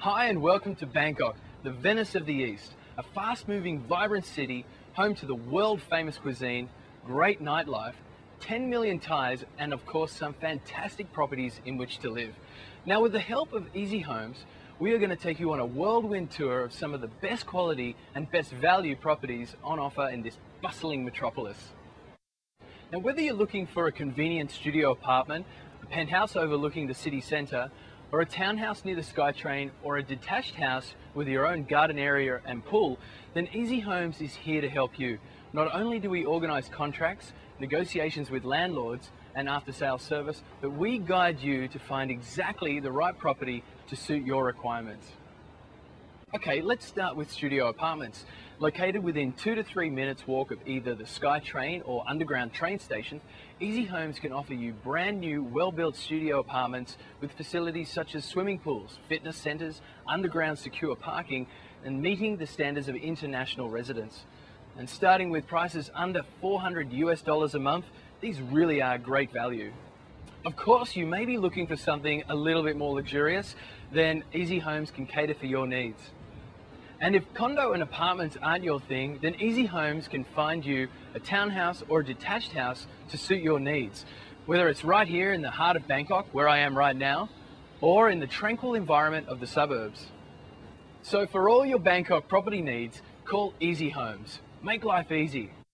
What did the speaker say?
Hi and welcome to Bangkok, the Venice of the East, a fast-moving, vibrant city home to the world-famous cuisine, great nightlife, 10 million Thais, and of course some fantastic properties in which to live. Now with the help of Easy Homes, we are going to take you on a whirlwind tour of some of the best quality and best value properties on offer in this bustling metropolis. Now whether you're looking for a convenient studio apartment, a penthouse overlooking the city centre, or a townhouse near the SkyTrain, or a detached house with your own garden area and pool, then Easy Homes is here to help you. Not only do we organise contracts, negotiations with landlords, and after sales service, but we guide you to find exactly the right property to suit your requirements. Okay, let's start with studio apartments. Located within two to three minutes walk of either the SkyTrain or underground train stations, Easy Homes can offer you brand new, well-built studio apartments with facilities such as swimming pools, fitness centres, underground secure parking, and meeting the standards of international residents. And starting with prices under 400 US dollars a month, these really are great value. Of course, you may be looking for something a little bit more luxurious, then Easy Homes can cater for your needs. And if condo and apartments aren't your thing, then Easy Homes can find you a townhouse or a detached house to suit your needs. Whether it's right here in the heart of Bangkok, where I am right now, or in the tranquil environment of the suburbs. So for all your Bangkok property needs, call Easy Homes. Make life easy.